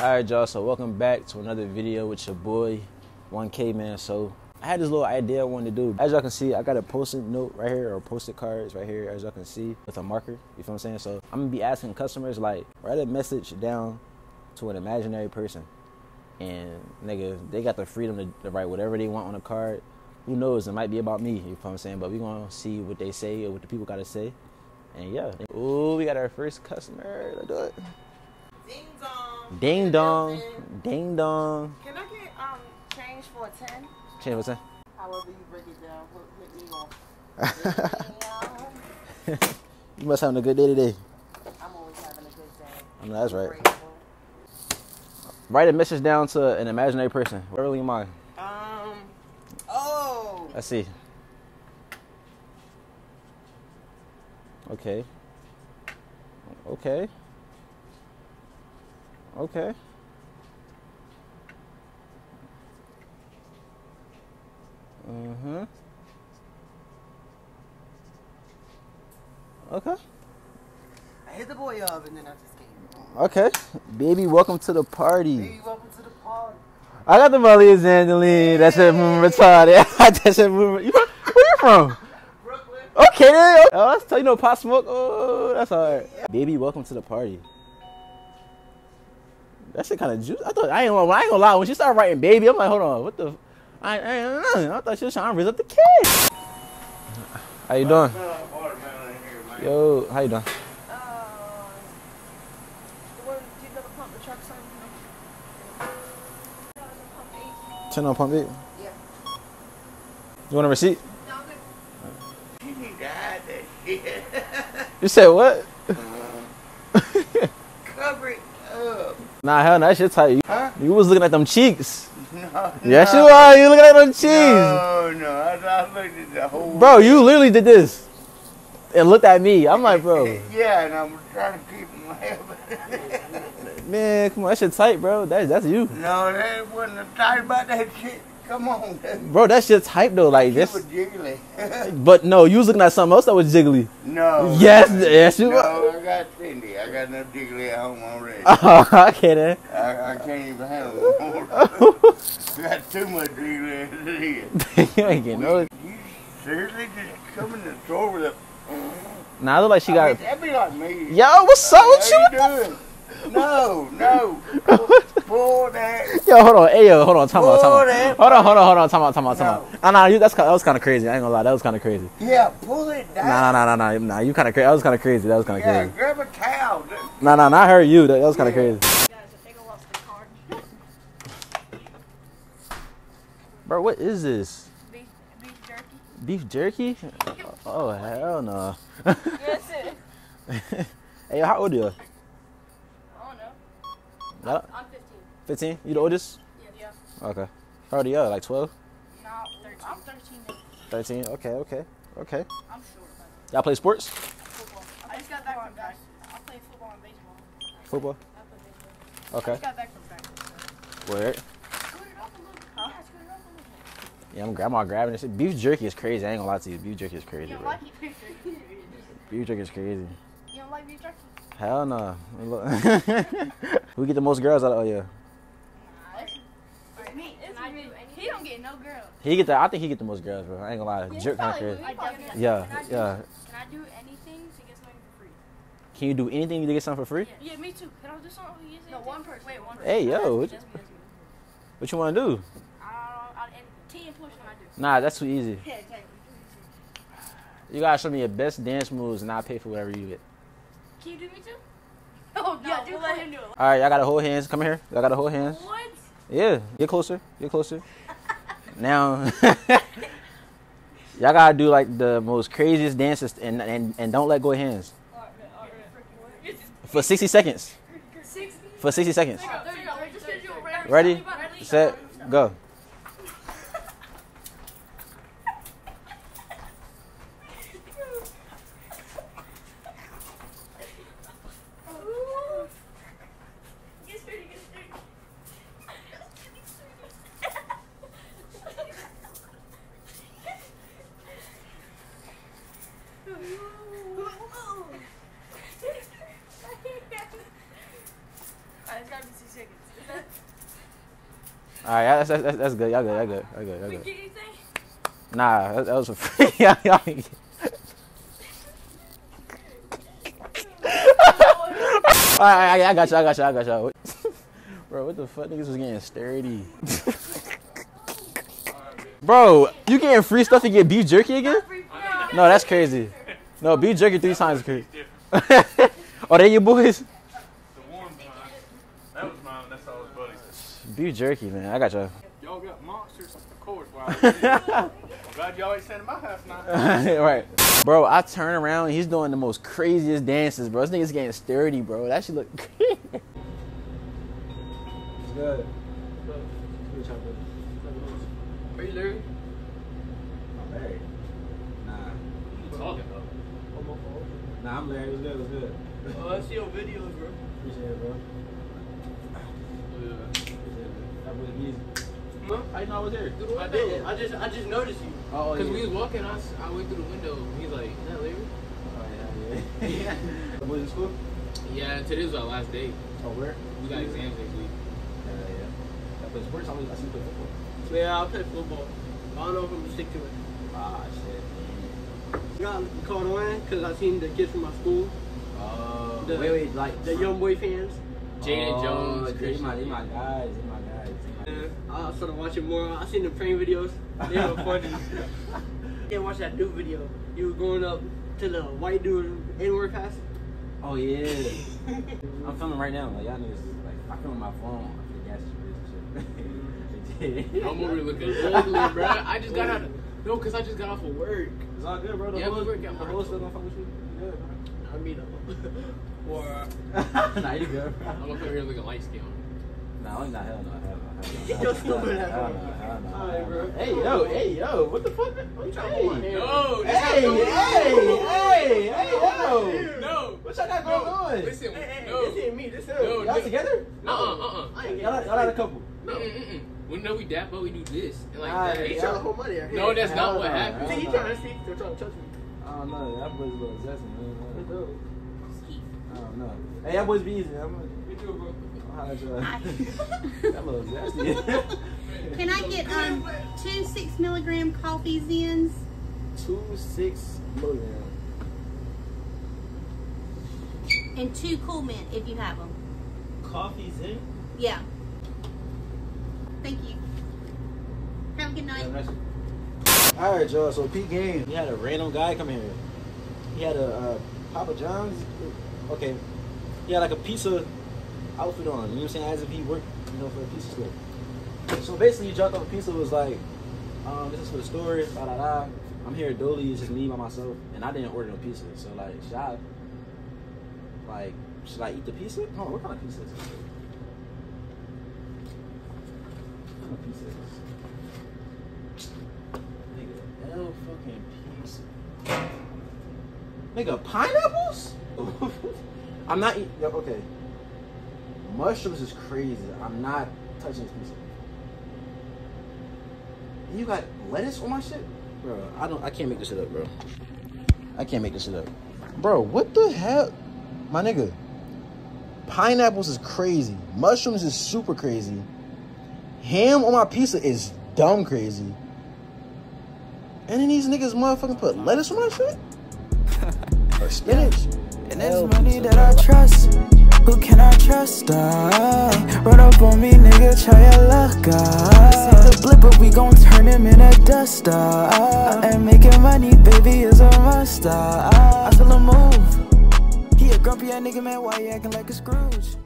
Alright y'all, so welcome back to another video with your boy 1K man. So I had this little idea I wanted to do. As y'all can see, I got a post-it note right here or post-it cards right here as y'all can see with a marker. You feel what I'm saying? So I'm gonna be asking customers like write a message down to an imaginary person. And nigga, they got the freedom to, to write whatever they want on a card. Who knows? It might be about me, you feel what I'm saying? But we gonna see what they say or what the people gotta say. And yeah. Ooh, we got our first customer. Let's do it. Ding dong. Ding dong. Ding dong. Can I get um change for a ten? Change what's that? However you break it down, hit me off. you must having a good day today. I'm always having a good day. I know that's right. Grateful. Write a message down to an imaginary person. Whatever you mind. Um. Oh. Let's see. Okay. Okay. Okay. Mm-hmm. Okay. I hit the boy up and then I just came. Okay. Baby, welcome to the party. Hey, welcome to the party. I got the Molly Zandaline. That's it, mm, retarded. That's it, Where you from? Brooklyn. Okay, then. Oh, that's you know pot smoke. Oh, that's all right. Baby, welcome to the party. That shit kind of juice. I thought I ain't gonna, I ain't gonna lie. When she started writing baby, I'm like, hold on, what the? I, I, I, I thought she was trying to raise up the kid. How you doing? Yo, how you doing? The one, do you know pump the truck's on? No, the pump eight. Turn on pump eight. Yeah. You want a receipt? No, I'm good. You need to hide that shit. You said what? Cover it up. Nah, hell, no, that shit tight. You, Huh? you was looking at them cheeks. No. Yes, no. you are. You looking at them cheeks. No, no. I, I looked at the whole. Bro, you literally did this and looked at me. I'm like, bro, Yeah, and I'm trying to keep my head. man, come on, that shit tight, bro. That's that's you, no, that wasn't tight about that shit. Come on. Bro. That shit's hype though. Like this, was jiggly. but no, you was looking at something else that was jiggly. no. Yes, yes, you were. I got Cindy. I got enough jiggly at home already. Oh, okay then. I, I can't even handle it. I got too much jiggly as it is. you ain't getting no. You seriously just coming in the store with a. Nah, I look like she got. That'd be like me. Yo, what's up with you? you doing? No, no. Pull that. Yo, hold on. Hey, yo, hold on. Time out. Time Pull out. Hold on, hold on, hold on. Time out. Time out. Time out. No. Ah, nah, you. That's that was kind of crazy. I ain't gonna lie. That was kind of crazy. Yeah, pull it down. Nah, nah, nah, nah, nah. Nah, you kind of crazy. That was kind of crazy. That was kind of Yeah, crazy. grab a towel. Nah, nah, not her. You. That, that was kind of Yeah. crazy. Guys, I think I lost the card. Bro, what is this? Beef, beef jerky. Beef jerky? Oh hell no. That's it. hey, how old are you? I don't know. Uh, I'm 15. 15? You the oldest? Yeah. Yeah. Okay. How old are you? Like 12? No, 13. I'm 13 13? Okay, okay, okay. I'm short, but Y'all play sports? football. I just got back from practice. I play football and baseball. Football? I play baseball. I Okay. just got back from practice. Word. Scoot it up a little. Huh? Scoot it up a little bit. Yeah, I'm grandma grabbing this. Beef jerky is crazy. I ain't gonna lie to you. Beef jerky is crazy, don't bro. like it, beef jerky? Beef jerky is crazy. You don't like beef jerky? Hell no. Look. Who get the most girls out of oh yeah. Nah, it's, it's me. It's me. He don't get no girl. He get the I think he get the most girls, bro. I ain't gonna lie. Yeah, Jerk kinda probably crazy. would. He probably would. Yeah, Can I do- yeah. Can I do anything to get something for free? Can you do anything to get something for free? Yeah, me too. Can I do something? Yes, no, one person. Wait, one person. Hey, yo, That's what- that's me, that's me. What you wanna do? Uh, I don't know. I, and team push when I do. Nah, that's too easy. Yeah, exactly. You gotta show me your best dance moves and I'll pay for whatever you get. Can you do me too? Oh, no, yeah, we'll let him do it. Alright, y'all gotta hold hands. Come here. Y'all gotta hold hands. What? Yeah, get closer. Get closer. now, y'all gotta do like the most craziest dances and, and, and don't let go of hands. For 60 seconds. For 60 seconds. Ready, set, go. Alright, it's gotta be six seconds. All right, that's, that's, that's good. Y'all good. Y'all good. Y'all good. Y'all good. Nah, that, that was for free. Y'all- y'all ain't get- All right, I, I got you. I got you. I got you. Bro, what the fuck? Niggas was getting sturdy. Bro, you getting free stuff to get beef jerky again? No, that's crazy. No, beef jerky three times is crazy. oh, they your boys? The warm time. That was mine. That's all his buddies. Beef jerky, man. I got you. Y'all got monsters, of course. Wow. I'm glad y'all ain't staying at my house now. right. Bro, I turn around, he's doing the most craziest dances, bro. This nigga's getting sturdy, bro. That shit look crazy. It's good. Are you Larry? I'm Larry. Nah. What You talking about? Oh, nah, I'm Larry. What's good? What's good? Oh, I see your videos, bro. Appreciate it, bro. Huh? You know I was there. I did. I just, I just noticed you. Oh, Cause yeah. we was walking, I, s- I went through the window. He's like, "Is that Larry?" Oh, yeah, yeah. Boys in school? Yeah. Today was our last day. Oh, where? We got exams next week. Yeah, yeah. That plays sports. I see you play football. Yeah, I play football. I don't know if I'm gonna stick to it. Ah, shit. I got caught on because I seen the kids from my school, Oh, The- wait, wait, like the young boy fans. Jaden oh, Jones, They my, they my guys. They my guys. They my And I started watching more. I seen the prank videos. They were funny. yeah, watch that dude video. You was going up to the white dude N-word pass. Oh yeah. I'm filming right now. Like y'all niggas, like I film my phone. I the gas and shit. I'm over here looking ugly, bro. I just got out. Of, no, cause I just got off of work. It's all good, bro. The Yeah, whole, we work out, the whole stuff gonna fuck with you. You good, I mean, uh, or bro. nah, you good. I'm gonna come here looking light skinned. Nah, I'm not hell no, hell no, hell no. Get your stupid ass Hell on. no, hell no, Alright, bro. Hey yo, hey yo, what the fuck? What you trying to hey, here? No, this hey, hey, hey, hey, yo. No. What y'all got going on? Listen, Hey, hey, no. this ain't me. This him. No, Y'all together? Uh uh uh I ain't Y'all, y'all had a couple. No. Mm-mm. When no we dap up, we do this and like Alright, that. He trying to hold money. No, that's not what happened. See, he trying to see. They're trying to touch me. I don't know. That boy's a little zesty, man. They do. I don't know. Hey, that boy's be easy. I'm gonna We do, bro. I'll holler at you. Hi. That little zesty. Can I get um two six milligram coffee Zyns? Two six milligram. And two cool mint if you have them. Coffee's in. Yeah. Thank you. Have a good night. All right, y'all. So Pete Game, he had a random guy come here. He had a uh, Papa John's. Okay, he had like a pizza outfit on. You know what I'm saying? As if he worked, you know, for a pizza store. So basically, he dropped off a pizza. Was like, um, this is for the store. Da da da. I'm here at Dolly. It's just me by myself, and I didn't order no pizza. So like, should I, like, should I eat the pizza? Hold on, what kind of pizza is this? What kind of pizza? Nigga, L fucking pizza. Nigga, pineapples? I'm not eating. Okay. Mushrooms is crazy. I'm not touching this pizza. And you got lettuce on my shit, bro. I don't. I can't make this shit up, bro. I can't make this shit up, bro. What the hell, my nigga? Pineapples is crazy. Mushrooms is super crazy. Ham on my pizza is dumb crazy. And then these niggas motherfucking put lettuce on my shit? Or spinach? And Hell it's money that I trust. Who can I trust? Uh, run up on me, nigga, try your luck. Uh, see the blip, but we gon' turn him in a duster. Uh, and making money, baby, is a must. Uh, I feel a move. He a grumpy ass nigga, man. Why you acting like a Scrooge?